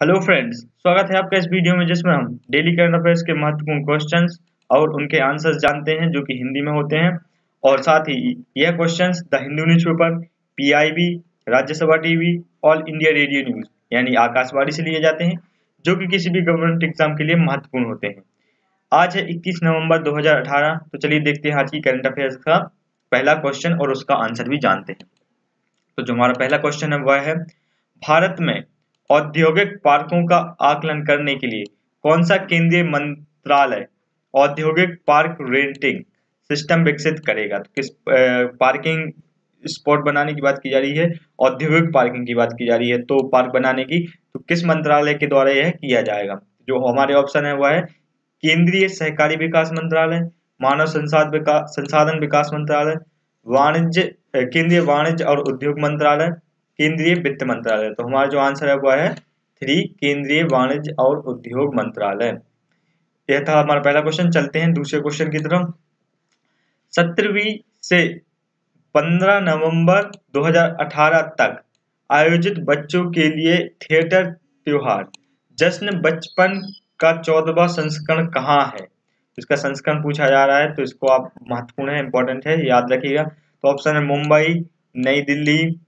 Hello friends स्वागत है आपका इस वीडियो में जिसमें हम डेली करंट अफेयर्स के महत्वपूर्ण क्वेश्चंस और उनके आंसर्स जानते हैं जो कि हिंदी में होते हैं। और साथ ही यह questions the Hindu newspaper, PIB, Rajya Sabha TV all India radio news यानी आकाशवाणी से लिए जाते हैं जो कि किसी भी गवर्नमेंट एग्ज़ाम के लिए महत्वपूर्ण होते हैं। आज है इक्कीस नवंबर दो हज़ार अठारह तो चलिए देखते हैं आज की करंट अफेयर्स का पहला क्वेश्चन और उसका आंसर भी जानते हैं। तो जो हमारा पहला क्वेश्चन है वह है भारत में औद्योगिक पार्कों का आकलन करने के लिए कौन सा केंद्रीय मंत्रालय औद्योगिक पार्क रेंटिंग सिस्टम विकसित करेगा? तो किस पार्किंग स्पॉट बनाने की बात की जा रही है, औद्योगिक पार्किंग की बात की जा रही है तो पार्क बनाने की तो किस मंत्रालय के द्वारा यह किया जाएगा? जो हमारे ऑप्शन है, वह है केंद्रीय सहकारी विकास मंत्रालय, मानव संसाधन विकास संसाधन विकास मंत्रालय, वाणिज्य केंद्रीय वाणिज्य और उद्योग मंत्रालय केंद्रीय वित्त मंत्रालय। तो हमारा जो आंसर है वह है थ्री, केंद्रीय वाणिज्य और उद्योग मंत्रालय। यह था हमारा पहला क्वेश्चन चलते हैं दूसरे क्वेश्चन की तरफ़। सत्रहवीं से 15 नवंबर 2018 तक आयोजित बच्चों के लिए थिएटर त्योहार। जश्न बचपन का चौदहवा संस्करण कहाँ है? इसका संस्करण पूछा जा रहा है तो इसको आप महत्वपूर्ण है इंपॉर्टेंट है, याद रखिएगा। तो ऑप्शन है मुंबई, नई दिल्ली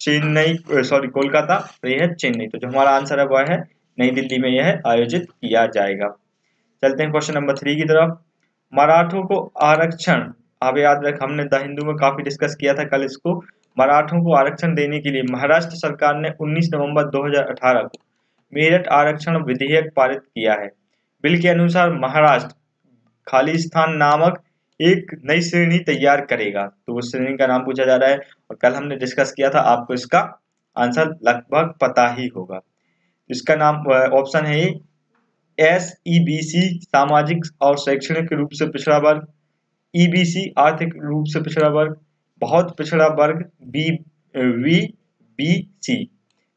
चेन्नई सॉरी कोलकाता तो यह है चेन्नई। तो जो हमारा आंसर है वह है, नई दिल्ली में यह आयोजित किया जाएगा। चलते हैं क्वेश्चन नंबर थ्री की तरफ़। मराठों को आरक्षण, आप याद रख, हमने द हिंदू में काफ़ी डिस्कस किया था कल इसको। मराठों को आरक्षण देने के लिए महाराष्ट्र सरकार ने 19 नवंबर 2018 को मेरठ आरक्षण विधेयक पारित किया है। बिल के अनुसार महाराष्ट्र, खालिस्तान नामक एक नई श्रेणी तैयार करेगा। तो उस श्रेणी का नाम पूछा जा रहा है और कल हमने डिस्कस किया था, आपको इसका आंसर लगभग पता ही होगा। इसका नाम ऑप्शन है एस ई बी सी सामाजिक और शैक्षणिक रूप से पिछड़ा वर्ग। ई बी सी आर्थिक रूप से पिछड़ा वर्ग। बहुत पिछड़ा वर्ग बी वी बी सी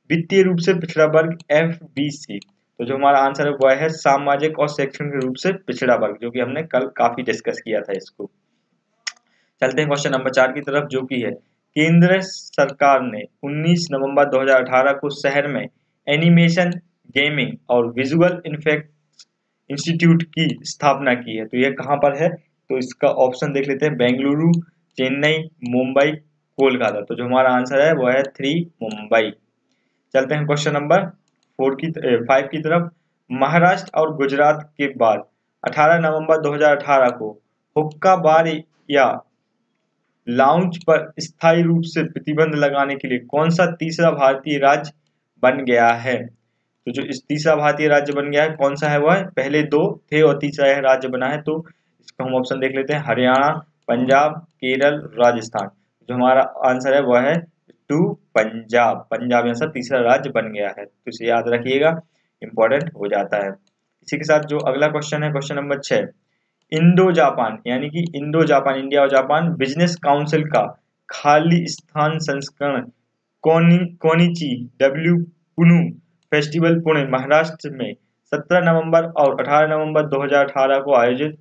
वित्तीय रूप से पिछड़ा वर्ग एफ़ बी सी तो जो हमारा आंसर है, वह है सामाजिक और शैक्षणिक रूप से पिछड़ा वर्ग, जो कि हमने कल काफ़ी डिस्कस किया था इसको। चलते हैं क्वेश्चन नंबर चार की तरफ़, जो कि है, केंद्र सरकार ने 19 नवंबर 2018 को शहर में एनिमेशन गेमिंग और विजुअल इन्फेक्ट इंस्टीट्यूट की स्थापना की है। तो यह कहाँ पर है? तो इसका ऑप्शन देख लेते हैं, बेंगलुरु, चेन्नई, मुंबई, कोलकाता। तो जो हमारा आंसर है, वह है थ्री मुंबई। चलते हैं क्वेश्चन नंबर फोर की फाइव की तरफ़ महाराष्ट्र और गुजरात के बाद 18 नवंबर 2018 को हुक्का बार या लाउंज पर स्थायी रूप से प्रतिबंध लगाने के लिए कौन सा तीसरा भारतीय राज्य बन गया है? तो जो इस तीसरा भारतीय राज्य बन गया है, कौन सा है वह? पहले दो थे और तीसरा यह राज्य बना है तो इसका हम ऑप्शन देख लेते हैं। हरियाणा, पंजाब, केरल, राजस्थान। जो हमारा आंसर है, वह है टू पंजाब पंजाब यहाँ सब तीसरा राज्य बन गया है। तो इसे याद रखिएगा इंपॉर्टेंट हो जाता है। इसी के साथ जो अगला क्वेश्चन है क्वेश्चन नंबर छह। इंडो जापान यानी कि इंडो जापान इंडिया और जापान बिज़नेस काउंसिल का खाली स्थान संस्करण कोनी, कोनिची डब्ल्यू पुनु फेस्टिवल पुणे महाराष्ट्र में 17 नवंबर और 18 नवंबर 2018 को आयोजित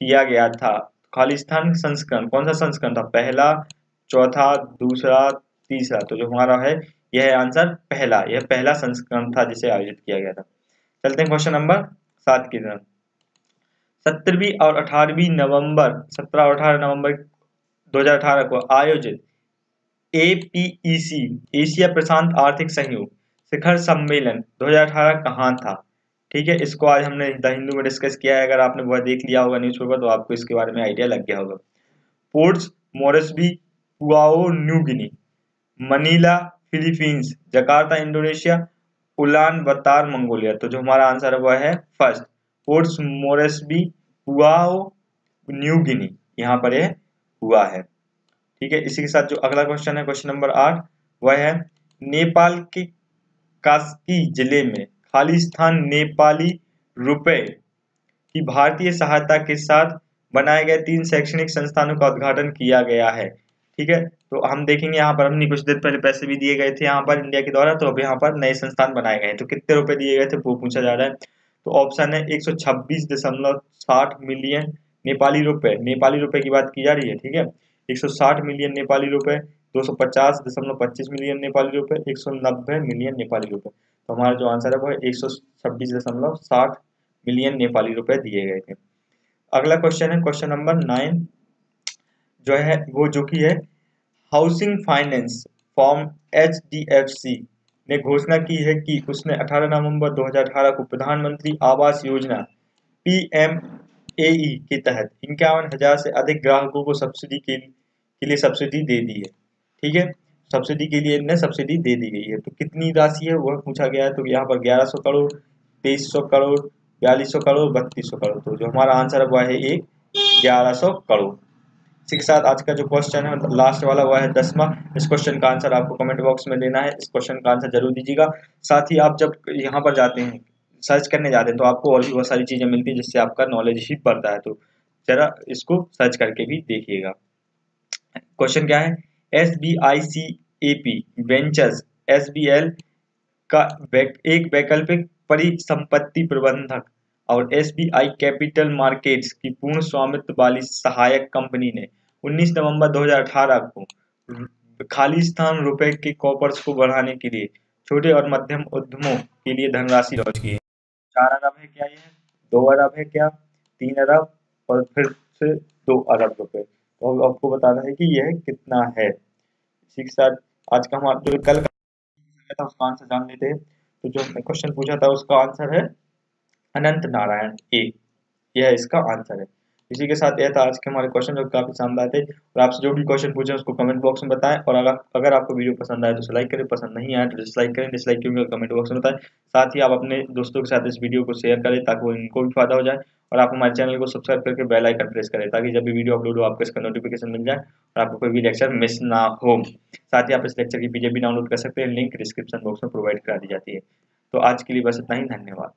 किया गया था। खालिस्तान संस्करण, कौन सा संस्करण था? पहला, चौथा, दूसरा तीसरा तो जो हमारा है, यह आंसर पहला, यह पहला संस्करण था जिसे आयोजित किया गया था। चलते हैं क्वेश्चन नंबर सात की तरफ़। सत्रहवीं और अठारहवीं नवंबर, सत्रह और अठारह नवंबर 2018 को आयोजित एपीईसी एशिया प्रशांत आर्थिक सहयोग शिखर सम्मेलन 2018 कहाँ था? ठीक है, इसको आज हमने द हिंदू में डिस्कस किया है, अगर आपने वह देख लिया होगा न्यूज़पेपर तो आपको इसके बारे में आइडिया लग गया होगा। Ports, Moresby, पुआओ, New Guinea. Manila, Philippines, Jakarta, Indonesia, Ulan, Bator, Mongolia. तो जो हमारा आंसर है वह है फ़र्स्ट पोर्ट्स मोरेसबी हुआओ न्यू गिनी। यहाँ पर यह हुआ है। ठीक है, इसी के साथ जो अगला क्वेश्चन है क्वेश्चन नंबर आठ, वह है, नेपाल के कास्की ज़िले में खालिस्तान नेपाली रुपए की भारतीय सहायता के साथ बनाए गए तीन शैक्षणिक संस्थानों का उद्घाटन किया गया है। ठीक है? तो हम देखेंगे यहाँ पर, हमने कुछ दिन पहले पैसे भी दिए गए थे यहाँ पर इंडिया के द्वारा तो अब यहाँ पर नए संस्थान बनाए गए तो कितने रुपए दिए गए थे वो पूछा जा रहा है। तो ऑप्शन है एक सौ साठ मिलियन नेपाली रुपए। नेपाली रुपए की बात की जा रही है, ठीक है? 160 मिलियन नेपाली रुपए, दो सौ पचास दशमलव पच्चीस मिलियन नेपाली रुपए, एक सौ नब्बे मिलियन नेपाली रुपए। तो हमारा जो आंसर है वो है एक सौ छब्बीस दशमलव साठ मिलियन नेपाली रुपए दिए गए थे। अगला क्वेश्चन है क्वेश्चन नंबर नाइन जो है वो जो कि है housing finance firm H D F C ने घोषणा की है कि उसने 18 नवंबर 2018 को प्रधानमंत्री Awas Yojana P M A के तहत इक्यावन हज़ार से अधिक ग्राहकों को सब्सिडी के, के लिए सब्सिडी दे दी है। ठीक है? सब्सिडी के लिए इन्हें सब्सिडी दे दी गई है। तो कितनी राशि है वह पूछा गया है। तो यहाँ पर 1100 करोड़ 2300 करोड़ बयालीस करोड़ बत्तीस करोड़। तो जो हमारा आंसर है वह है एक ग्यारह करोड़। इसी के साथ, आज का जो क्वेश्चन है मतलब लास्ट वाला वह है दसवा, इस क्वेश्चन का आंसर आपको कमेंट बॉक्स में देना है, इस क्वेश्चन का आंसर ज़रूर दीजिएगा। साथ ही आप जब यहाँ पर जाते हैं सर्च करने जाते हैं तो आपको और भी बहुत सारी चीज़ें मिलती है जिससे आपका नॉलेज ही बढ़ता है। तो जरा इसको सर्च करके भी देखिएगा। क्वेश्चन क्या है? S B I C A P ventures S B L का एक वैकल्पिक परिसंपत्ति प्रबंधक और S B I capital markets की पूर्ण स्वामित्व वाली सहायक कंपनी ने 19 नवंबर 2018 को खाली स्थान रुपए के कॉपर्स को बढ़ाने के लिए छोटे और मध्यम उद्यमों के लिए धनराशि लॉन्च की है। चार अरब है क्या ये? दो अरब है क्या? तीन अरब और फिर से दो अरब रुपए। तो आपको बताना है कि यह कितना है। इसी के साथ आज का हमारा जो कल का उसका आंसर जान लेते हैं। तो जो क्वेश्चन पूछा था उसका आंसर है अनंत नारायण ए। यह इसका आंसर है। इसी के साथ यह था आज के हमारे क्वेश्चन जो काफ़ी शानदार थे। और आपसे जो भी क्वेश्चन पूछे उसको कमेंट बॉक्स में बताएँ। और अगर आपको वीडियो पसंद आए तो लाइक करें। पसंद नहीं आए तो डिसलाइक करें। डिसलाइक क्योंकि कमेंट बॉक्स में बताएँ। साथ ही आप अपने दोस्तों के साथ इस वीडियो को शेयर करें, ताकि इनको भी फ़ायदा हो जाए। और आप हमारे चैनल को सब्सक्राइब करके बेल आइकन प्रेस करें, ताकि जब भी वीडियो अपलोड हो, आपको इसका नोटिफिकेशन मिल जाए और आपको कोई भी लेक्चर मिस ना हो। साथ ही आप इस लेक्चर की पीडीएफ भी डाउनलोड कर सकते हैं। लिंक डिस्क्रिप्शन बॉक्स में प्रोवाइड करा दी जाती है। तो आज के लिए बस इतना ही। धन्यवाद।